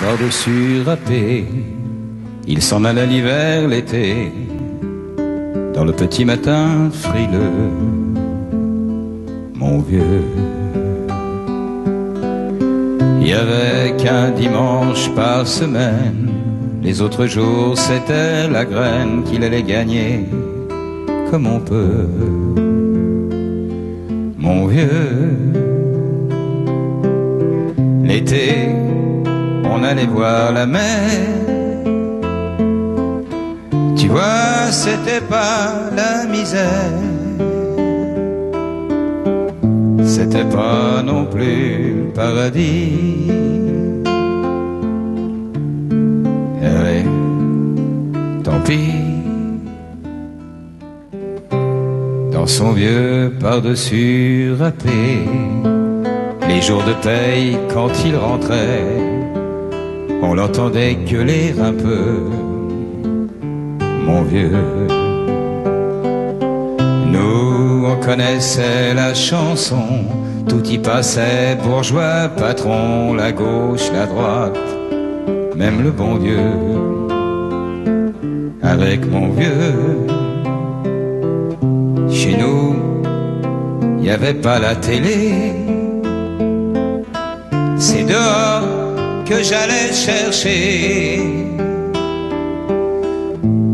par-dessus râpé. Il s'en allait l'hiver, l'été, dans le petit matin frileux, mon vieux. Il y avait qu'un dimanche par semaine, les autres jours c'était la graine qu'il allait gagner, comme on peut, mon vieux. L'été, on allait voir la mer. Tu vois, c'était pas la misère. C'était pas non plus le paradis. Eh ouais, tant pis. Dans son vieux par-dessus râpé, les jours de paye quand il rentrait, on l'entendait gueuler un peu, mon vieux. Nous, on connaissait la chanson, tout y passait, bourgeois, patron, la gauche, la droite, même le bon Dieu. Avec mon vieux, chez nous, il n'y avait pas la télé. C'est dehors que j'allais chercher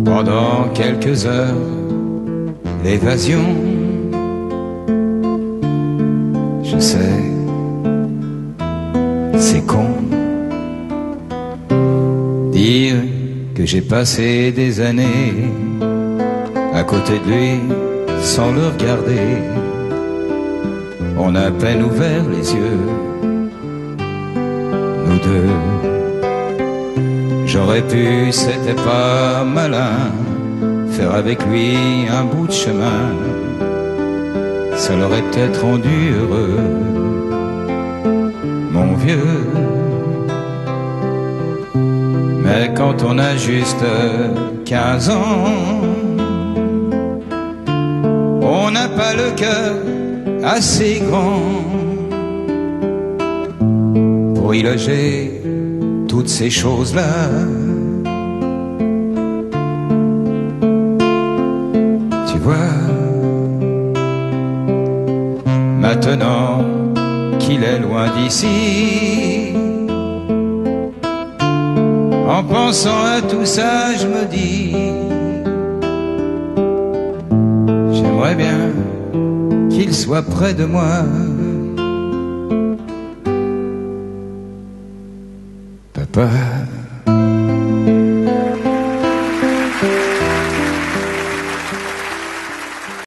pendant quelques heures l'évasion. Je sais, c'est con dire que j'ai passé des années à côté de lui sans le regarder. On a à peine ouvert les yeux, J'aurais pu, c'était pas malin, faire avec lui un bout de chemin. Ça l'aurait peut-être rendu heureux, mon vieux. Mais quand on a juste 15 ans, on n'a pas le cœur assez grand toutes ces choses-là. Tu vois, maintenant qu'il est loin d'ici, en pensant à tout ça, je me dis, j'aimerais bien qu'il soit près de moi. But